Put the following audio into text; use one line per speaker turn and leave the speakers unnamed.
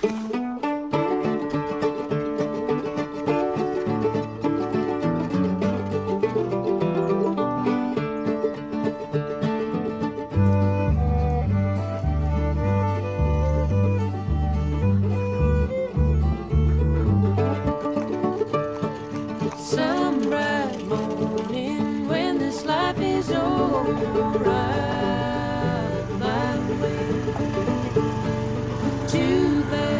Some bright morning when this life is over. you there.